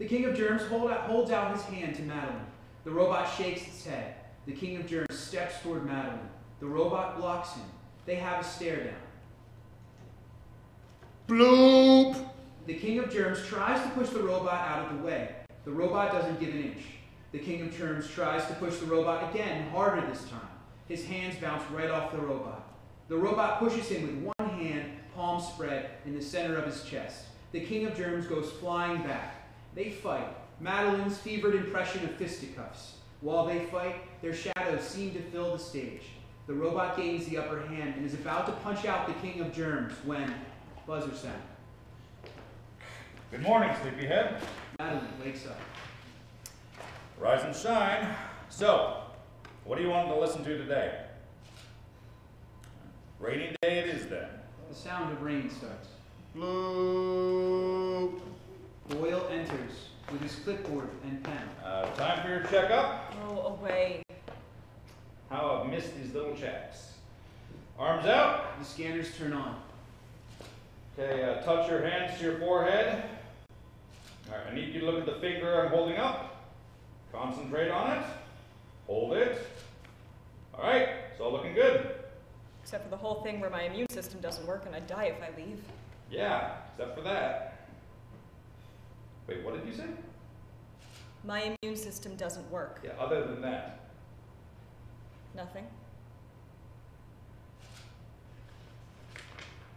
The king of germs hold out, holds out his hand to Madeline. The robot shakes its head. The king of germs steps toward Madeline. The robot blocks him. They have a stare down. Bloop. The king of germs tries to push the robot out of the way. The robot doesn't give an inch. The king of germs tries to push the robot again, harder this time. His hands bounce right off the robot. The robot pushes him with one hand, palm spread, in the center of his chest. The king of germs goes flying back. They fight. Madeline's fevered impression of fisticuffs. While they fight, their shadows seem to fill the stage. The robot gains the upper hand and is about to punch out the king of germs when buzzer sound. Good morning, sleepyhead. Madeline wakes up. Rise and shine. So, what do you want to listen to today? Rainy day it is then. The sound of rain starts. Bloop. Boyle enters with his clipboard and pen. Uh, time for your checkup. Oh, away. How I've missed these little checks. Arms out. The scanners turn on. Okay, uh, touch your hands to your forehead. All right, I need you to look at the finger I'm holding up. Concentrate on it. Hold it. All right, it's all looking good. Except for the whole thing where my immune system doesn't work and I die if I leave. Yeah, except for that. Wait, what did you say? My immune system doesn't work. Yeah, other than that. Nothing.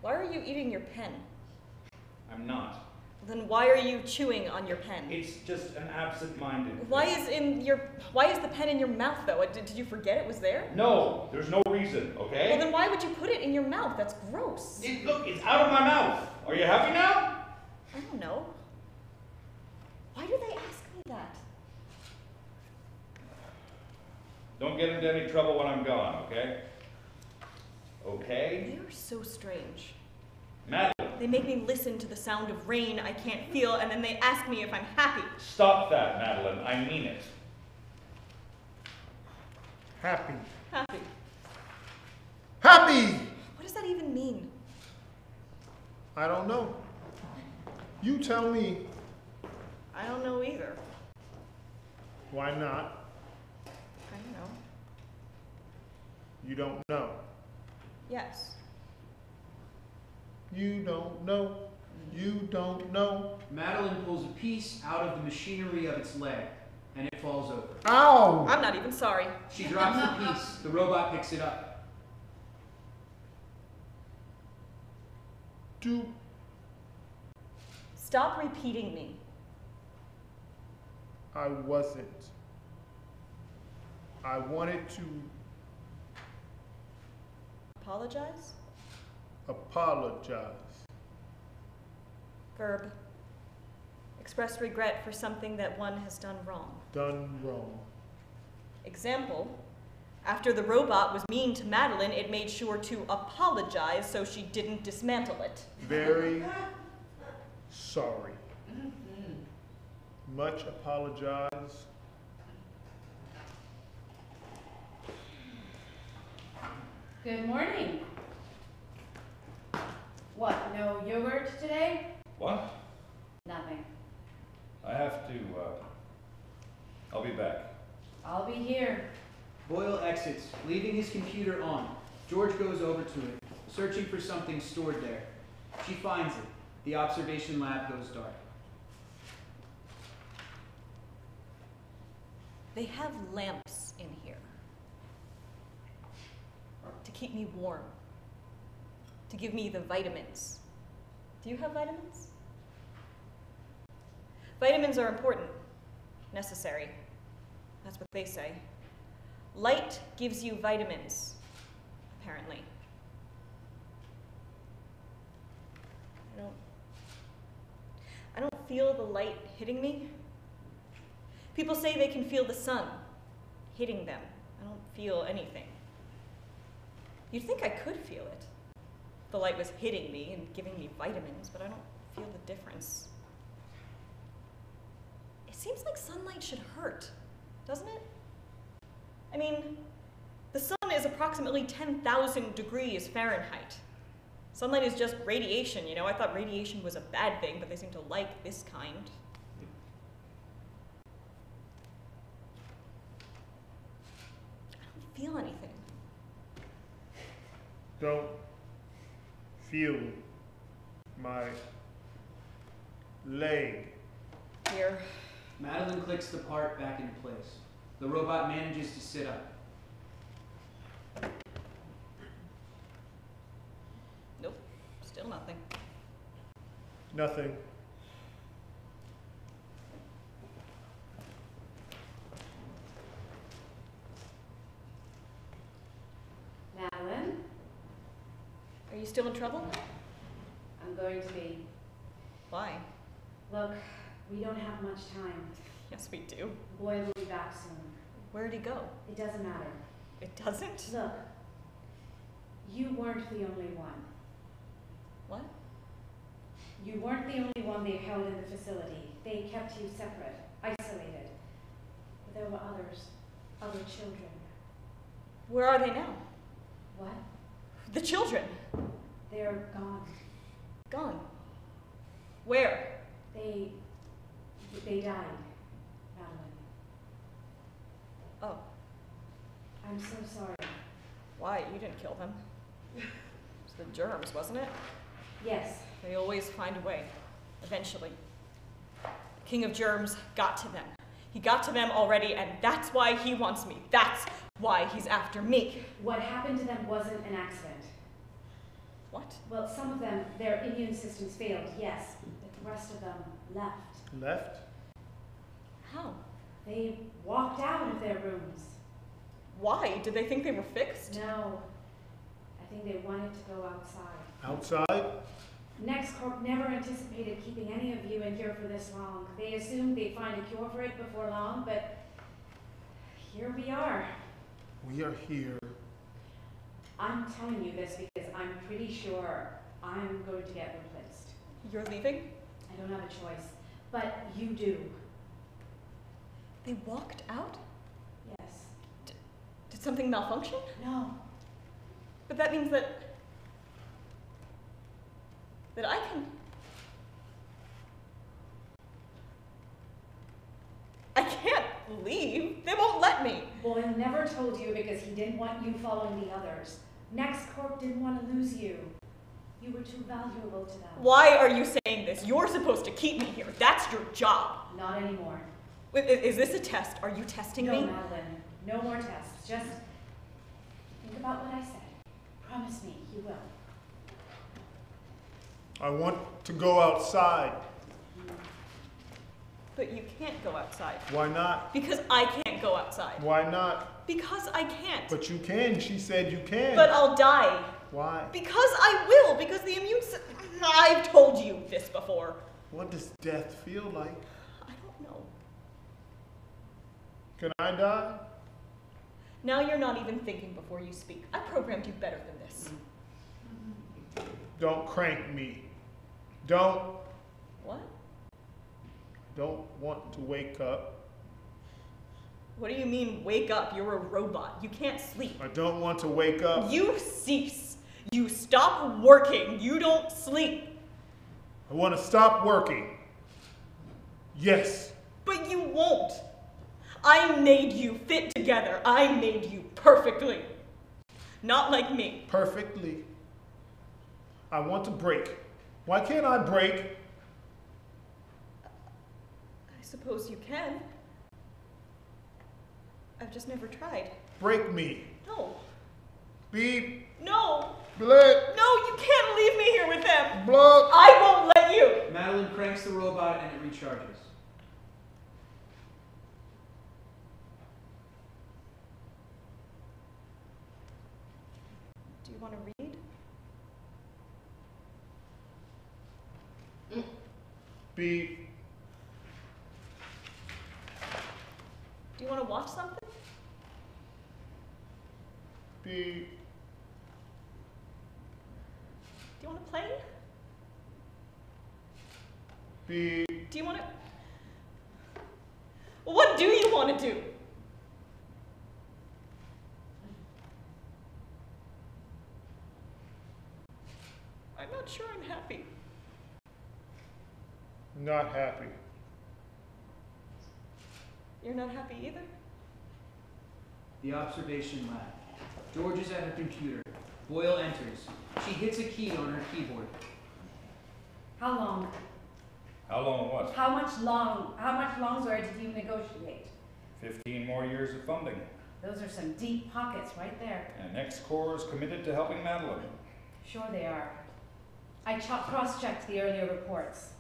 Why are you eating your pen? I'm not. Then why are you chewing on your pen? It's just an absent-minded. Why is in your why is the pen in your mouth though? Did, did you forget it was there? No, there's no reason, okay? Well then why would you put it in your mouth? That's gross. It- look, it's out of my mouth. Are you happy now? I don't know. Why do they ask me that? Don't get into any trouble when I'm gone, okay? Okay? They are so strange. Madeline, They make me listen to the sound of rain I can't feel, and then they ask me if I'm happy. stop that, Madeline. I mean it. Happy. Happy. Happy. What does that even mean? I don't know. You tell me. I don't know either. Why not? I don't know. You don't know. Yes. You don't know. You don't know. Madeline pulls a piece out of the machinery of its leg, and it falls over. Ow! I'm not even sorry. She drops the piece. The robot picks it up. Do Stop repeating me. I wasn't. I wanted to Apologize? Apologize. Verb. Express regret for something that one has done wrong. Done wrong. Example. After the robot was mean to Madeline, it made sure to apologize so she didn't dismantle it. Very sorry. Much apologize. Good morning. What, no yogurt today? What? Nothing. I have to, uh, I'll be back. I'll be here. Boyle exits, leaving his computer on. George goes over to it, searching for something stored there. She finds it. The observation lab goes dark. They have lamps in here to keep me warm, to give me the vitamins. Do you have vitamins? Vitamins are important, necessary. That's what they say. Light gives you vitamins, apparently. I don't I don't feel the light hitting me. People say they can feel the sun hitting them. I don't feel anything. You'd think I could feel it. The light was hitting me and giving me vitamins, but I don't feel the difference. It seems like sunlight should hurt, doesn't it? I mean, the sun is approximately 10,000 degrees Fahrenheit. Sunlight is just radiation, you know? I thought radiation was a bad thing, but they seem to like this kind. I don't feel anything. Don't feel my leg. Here. Madeline clicks the part back into place. The robot manages to sit up. Nope. Still nothing. Nothing. Madeline, Are you still in trouble? I'm going to be. Why? Look, we don't have much time. Yes, we do. Boyle will be back soon. Where'd he go? It doesn't matter. It doesn't? Look, you weren't the only one. What? You weren't the only one they held in the facility. They kept you separate, isolated. But there were others, other children. Where are they now? What? The children. They're gone. Gone. Where? They, they died, Madeline. Oh, I'm so sorry. why? You didn't kill them. It was the germs, wasn't it? Yes, They always find a way, eventually. The king of germs got to them. He got to them already, and that's why he wants me. That's why he's after me. what happened to them wasn't an accident. What? Well, some of them, their immune systems failed, yes, but the rest of them left. Left? How? They walked out of their rooms. Why? Did they think they were fixed? No, I think they wanted to go outside. Outside? NextCorp never anticipated keeping any of you in here for this long. They assumed they'd find a cure for it before long, but here we are. We are here. I'm telling you this because I'm pretty sure I'm going to get replaced. You're leaving? I don't have a choice, but you do. They walked out? Yes. Did something malfunction? No. But that means that. that I can. I can't leave. They won't let me. Boyle never told you because he didn't want you following the others. NextCorp didn't want to lose you. You were too valuable to them. Why are you saying this? You're supposed to keep me here. That's your job. Not anymore. Wait, Is this a test? Are you testing no, me? No, Madeline. No more tests. Just think about what I said. Promise me you will. I want to go outside. But you can't go outside. Why not? Because I can't go outside. Why not? Because I can't. But you can. She said you can. But I'll die. Why? Because I will. Because the immune system. I've told you this before. What does death feel like? I don't know. Can I die? Now you're not even thinking before you speak. I programmed you better than this. Don't crank me. Don't? Don't want to wake up. What do you mean, wake up? You're a robot. You can't sleep. I don't want to wake up. You cease. You stop working. You don't sleep. I want to stop working. Yes. But you won't. I made you fit together. I made you perfectly. Not like me. Perfectly. I want to break. Why can't I break? I suppose you can. I've just never tried. Break me. No. Be. No. Blood. No, you can't leave me here with them. Blood. I won't let you. Madeleine cranks the robot and it recharges. Do you want to read? Beep. Do you want to watch something? Beep. Do you want to play? Beep. Do you want to? What do you want to do? I'm not sure I'm happy. Not happy. You're not happy either? The observation lab. George is at her computer. Boyle enters. She hits a key on her keyboard. How long? How long what? How much long? How much longer did you negotiate? Fifteen more years of funding. Those are some deep pockets right there. And Next Corps is committed to helping Madeleine. Sure they are. I cross-checked the earlier reports.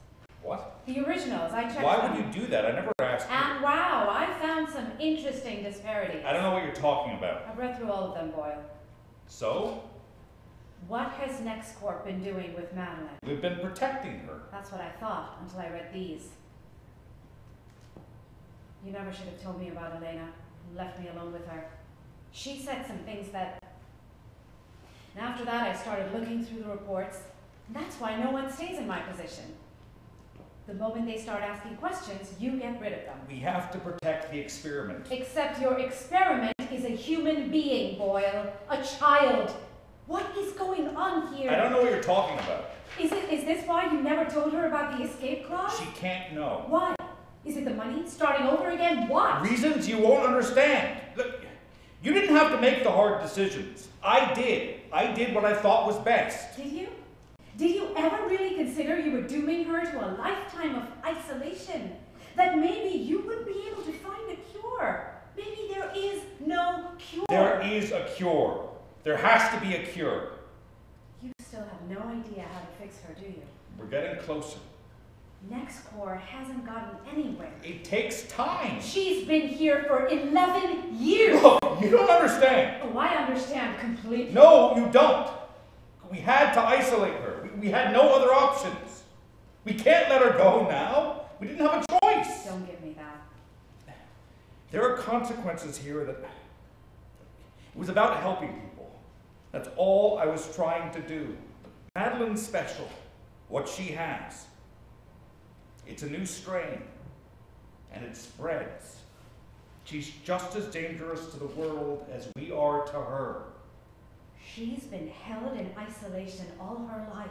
What? The originals, I checked Why them. would you do that? I never asked you. And wow, I found some interesting disparities. I don't know what you're talking about. I've read through all of them, Boyle. So? What has Next Corps been doing with Madeleine? We've been protecting her. That's what I thought until I read these. You never should have told me about Elena. Left me alone with her. She said some things that. And after that, I started looking through the reports. And that's why no one stays in my position. The moment they start asking questions, you get rid of them. We have to protect the experiment. Except your experiment is a human being, Boyle. A child. What is going on here? I don't know what you're talking about. Is it is this why you never told her about the escape clause? She can't know. Why? Is it the money? Starting over again? What? Reasons you won't understand. Look, you didn't have to make the hard decisions. I did. I did what I thought was best. Did you? Did you ever really consider you were dooming her to a lifetime of isolation? That maybe you would be able to find a cure? Maybe there is no cure. There is a cure. There has to be a cure. You still have no idea how to fix her, do you? We're getting closer. Next Corps hasn't gotten anywhere. It takes time. She's been here for 11 years. Look, you don't understand. Oh, I understand completely. No, you don't. We had to isolate her. We, had no other options. We can't let her go now. We didn't have a choice. Don't give me that. There are consequences here that. It was about helping people. That's all I was trying to do. Madeleine's special. What she has. It's a new strain. And it spreads. She's just as dangerous to the world as we are to her. She's been held in isolation all her life.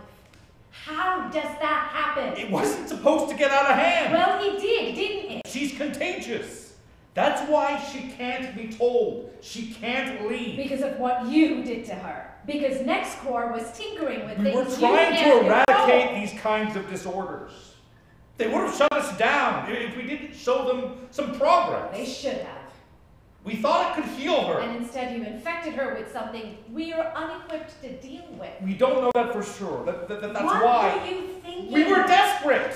How does that happen? It wasn't supposed to get out of hand. Well, it did, didn't it? She's contagious. That's why she can't be told. She can't leave. Because of what you did to her. because Next Corps was tinkering with We things were trying to eradicate control. these kinds of disorders. They would have shut us down if we didn't show them some progress. They should have. We thought it could heal her. And instead you infected her with something we are unequipped to deal with. We don't know that for sure. That, that, that- that's what why. were you thinking? We were desperate.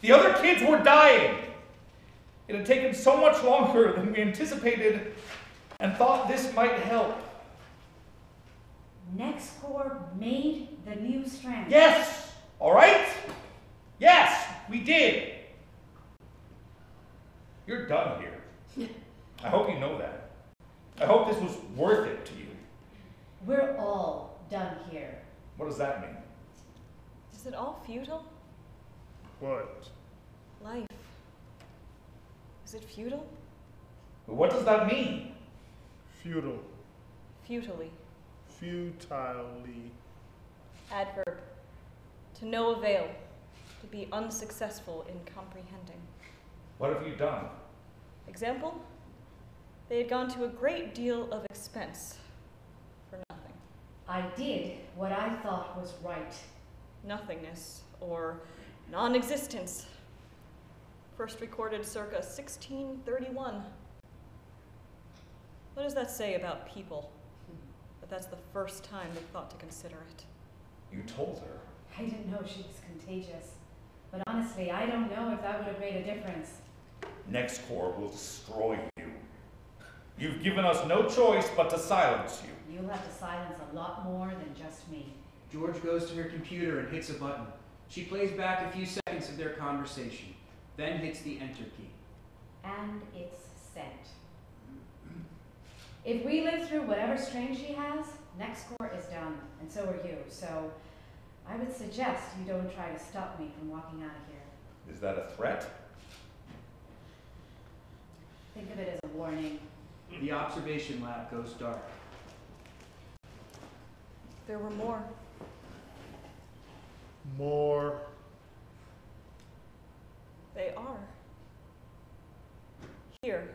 The other kids were dying. It had taken so much longer than we anticipated and thought this might help. Next Corps made the new strand. Yes! All right? Yes, we did. You're done here. I hope you know that. I hope this was worth it to you. We're all done here. What does that mean? Is it all futile? What? Life. Is it futile? What does that mean? Futile. Futilely. Futilely. Adverb. To no avail. To be unsuccessful in comprehending. What have you done? Example? They had gone to a great deal of expense for nothing. I did what I thought was right. Nothingness or non existence. First recorded circa 1631. What does that say about people? That that's the first time they thought to consider it. You told her. I didn't know she was contagious. But honestly, I don't know if that would have made a difference. Next Corps will destroy you. You've given us no choice but to silence you. You'll have to silence a lot more than just me. George goes to her computer and hits a button. She plays back a few seconds of their conversation, then hits the enter key. And it's sent. If we live through whatever strain she has, Next Corps is done, and so are you. So I would suggest you don't try to stop me from walking out of here. Is that a threat? Think of it as a warning. The observation lab goes dark. There were more. More. They are. Here.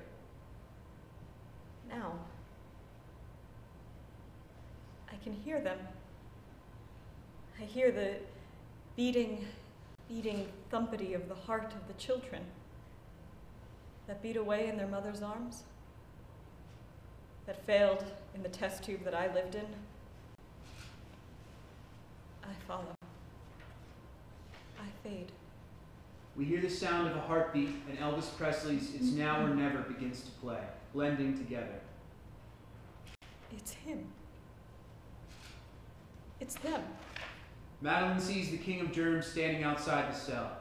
Now. I can hear them. I hear the beating, beating thumpity of the heart of the children that beat away in their mother's arms, that failed in the test tube that I lived in. I follow. I fade. We hear the sound of a heartbeat, and Elvis Presley's It's mm-hmm. Now or Never begins to play, blending together. It's him. It's them. Madeleine sees the King of Germs standing outside the cell.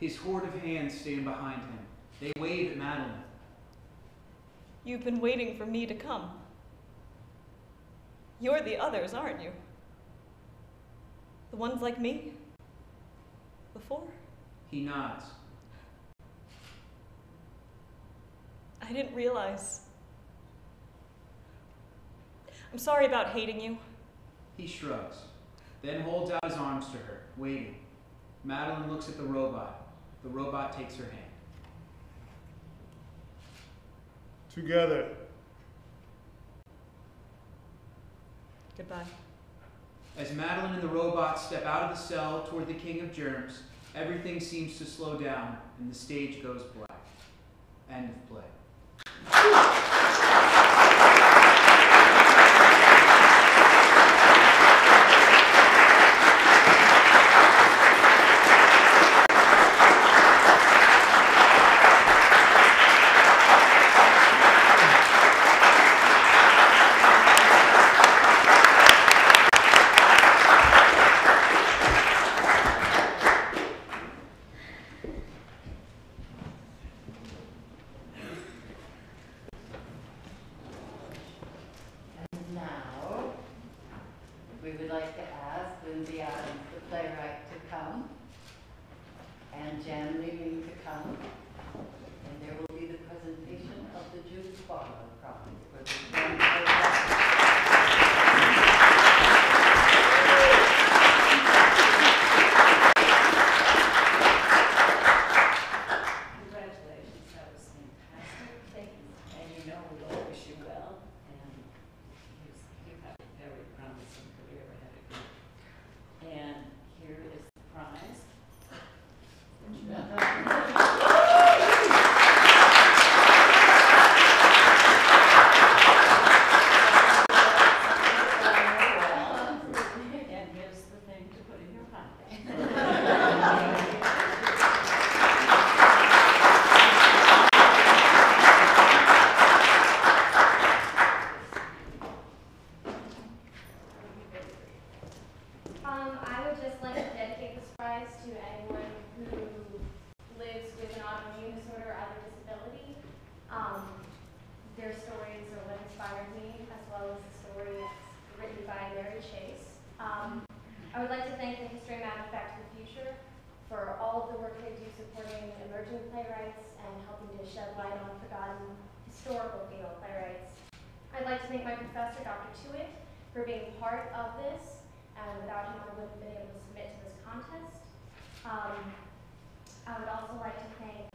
His horde of hands stand behind him. They wave at Madeleine. You've been waiting for me to come. You're the others, aren't you? The ones like me? Before? He nods. I didn't realize. I'm sorry about hating you. He shrugs, then holds out his arms to her, waiting. Madeleine looks at the robot. The robot takes her hand. Together. Goodbye. As Madeleine and the robot step out of the cell toward the King of Germs, everything seems to slow down and the stage goes black. End of play. out to it, for being part of this. And without him, I wouldn't have been able to submit to this contest. Um, I would also like to thank